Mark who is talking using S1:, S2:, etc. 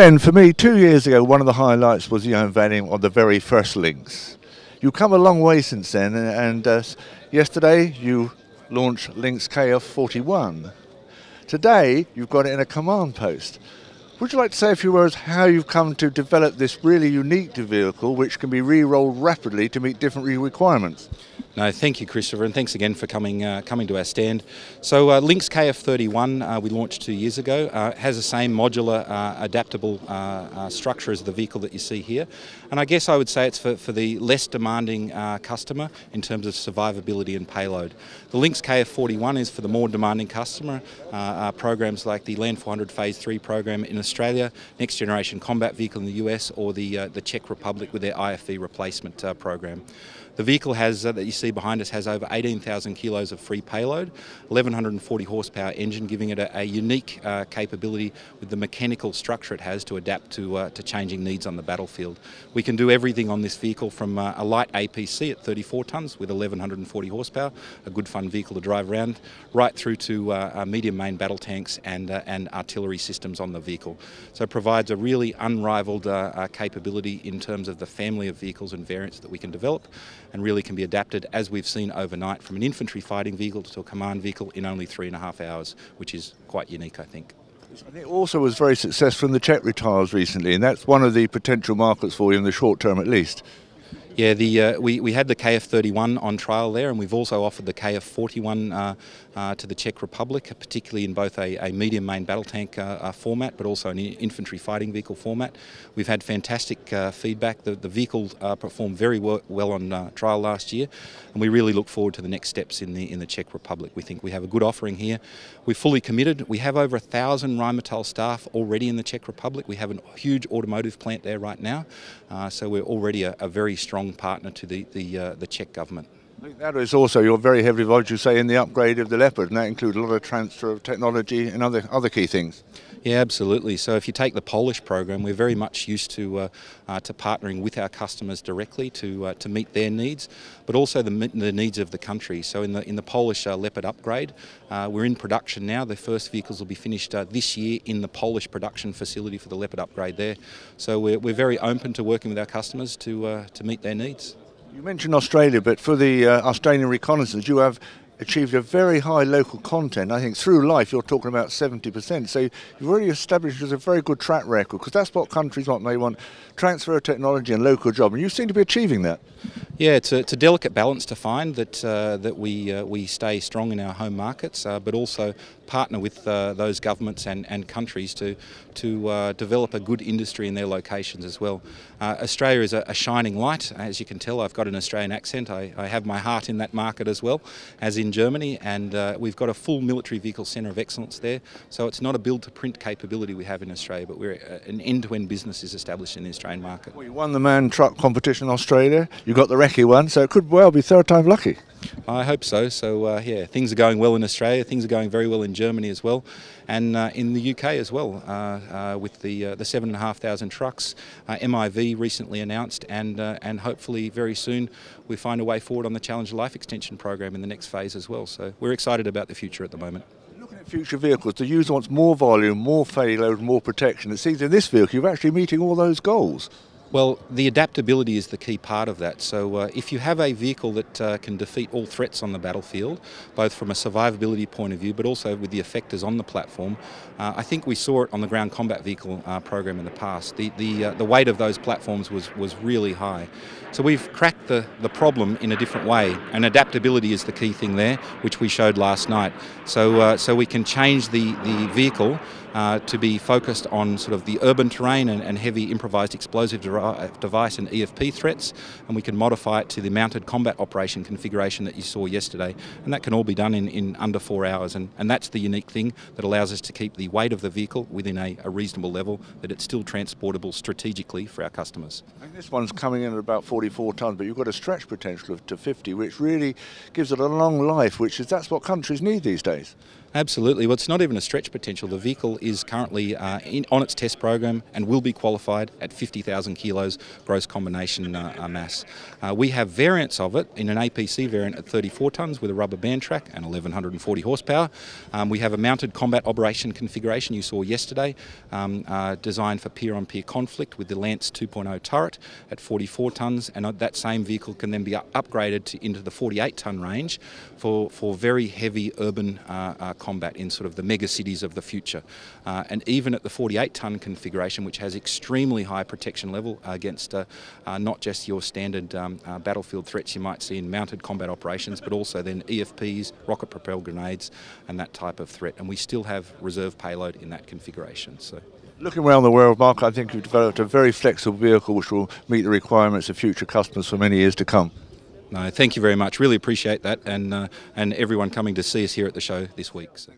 S1: Ben, for me, two years ago, one of the highlights was the unveiling of the very first Lynx. You've come a long way since then, and, and uh, yesterday you launched Lynx KF41. Today, you've got it in a command post. Would you like to say a few words how you've come to develop this really unique vehicle which can be re-roled rapidly to meet different requirements?
S2: No, thank you, Christopher, and thanks again for coming uh, coming to our stand. So, uh, Lynx KF31 uh, we launched two years ago. Uh, has the same modular, uh, adaptable uh, structure as the vehicle that you see here, and I guess I would say it's for, for the less demanding customer in terms of survivability and payload. The Lynx KF41 is for the more demanding customer. programs like the Land 400 Phase 3 program in Australia, Next Generation Combat Vehicle in the US, or the the Czech Republic with their IFV replacement program. The vehicle has that you see behind us has over 18,000 kilos of free payload, 1140 horsepower engine, giving it a, a unique uh, capability with the mechanical structure it has to adapt to, uh, to changing needs on the battlefield. We can do everything on this vehicle from uh, a light APC at 34 tonnes with 1140 horsepower, a good fun vehicle to drive around, right through to uh, uh, medium main battle tanks and, uh, and artillery systems on the vehicle. So it provides a really unrivaled capability in terms of the family of vehicles and variants that we can develop and really can be adapted as we've seen overnight from an infantry fighting vehicle to a command vehicle in only three and a half hours, which is quite unique, I think.
S1: And it also was very successful in the Czech retiles recently, and that's one of the potential markets for you in the short term at least.
S2: Yeah, the uh, we, we had the KF31 on trial there, and we've also offered the KF41 uh, uh, to the Czech Republic, particularly in both a, a medium main battle tank uh, uh, format, but also an infantry fighting vehicle format. We've had fantastic uh, feedback. The, the vehicle performed very well on trial last year, and we really look forward to the next steps in the in the Czech Republic. We think we have a good offering here. We're fully committed. We have over a thousand Rheinmetall staff already in the Czech Republic. We have a huge automotive plant there right now, so we're already a, a very strong partner to the, the, uh, the Czech government.
S1: That is also you're very heavily involved, you say, in the upgrade of the Leopard, and that includes a lot of transfer of technology and other other key things.
S2: Yeah, absolutely. So if you take the Polish program, we're very much used to uh, uh, to partnering with our customers directly to uh, to meet their needs, but also the, the needs of the country. So in the in the Polish uh, Leopard upgrade, uh, we're in production now. The first vehicles will be finished uh, this year in the Polish production facility for the Leopard upgrade there. So we're, we're very open to working with our customers to to meet their needs.
S1: You mentioned Australia, but for the uh, Australian reconnaissance, you have achieved a very high local content. I think through life you're talking about 70%. So you've already established a very good track record because that's what countries want. They want transfer of technology and local job, and you seem to be achieving that.
S2: Yeah, it's a, it's a delicate balance to find that uh, that we uh, we stay strong in our home markets, uh, but also partner with uh, those governments and, and countries to to uh, develop a good industry in their locations as well. Uh, Australia is a, a, shining light, as you can tell. I've got an Australian accent. I, I, have my heart in that market as well as in Germany, and we've got a full military vehicle centre of excellence there. So it's not a build-to-print capability we have in Australia, but we're an end-to-end business is established in the Australian market.
S1: Well, won the MAN truck competition in Australia. You got the one, so it could well be third time lucky.
S2: I hope so. So uh, yeah, things are going well in Australia. Things are going very well in Germany as well, and uh, in the UK as well. Uh, uh with the uh, the seven and a half thousand trucks, uh, MIV recently announced, and and hopefully very soon we find a way forward on the Challenger Life Extension program in the next phase as well. So we're excited about the future at the moment
S1: Looking at future vehicles, the user wants more volume, more payload, more protection. It seems in this vehicle you're actually meeting all those goals.
S2: Well, the adaptability is the key part of that. So, uh, if you have a vehicle that uh, can defeat all threats on the battlefield, both from a survivability point of view, but also with the effectors on the platform, uh, I think we saw it on the ground combat vehicle uh, program in the past. The the uh, the weight of those platforms was was really high. So we've cracked the the problem in a different way, and adaptability is the key thing there, which we showed last night. So uh, so we can change the the vehicle. Uh, to be focused on sort of the urban terrain and, and heavy improvised explosive device and EFP threats, and we can modify it to the mounted combat operation configuration that you saw yesterday, and that can all be done in, in under four hours, and, and that's the unique thing that allows us to keep the weight of the vehicle within a, a reasonable level, that it's still transportable strategically for our customers.
S1: And this one's coming in at about 44 tonnes, but you've got a stretch potential of to 50, which really gives it a long life, which is that's what countries need these days.
S2: Absolutely. Well, it's not even a stretch potential. The vehicle is currently uh, in, on its test program and will be qualified at 50,000 kilos gross combination uh, uh, mass. Uh, we have variants of it in an APC variant at 34 tonnes with a rubber band track and 1140 horsepower. Um, we have a mounted combat operation configuration you saw yesterday, um, uh, designed for peer-on-peer conflict with the Lance 2.0 turret at 44 tonnes, and uh, that same vehicle can then be upgraded to, into the 48 tonne range for, for very heavy urban combat in sort of the mega cities of the future. Uh, and even at the 48 tonne configuration, which has extremely high protection level against uh, uh, not just your standard um, uh, battlefield threats you might see in mounted combat operations, but also then EFPs, rocket propelled grenades, and that type of threat. And we still have reserve payload in that configuration. So.
S1: Looking around the world, Mark, I think you've developed a very flexible vehicle which will meet the requirements of future customers for many years to come.
S2: No, thank you very much. Really appreciate that, and uh, and everyone coming to see us here at the show this week. So.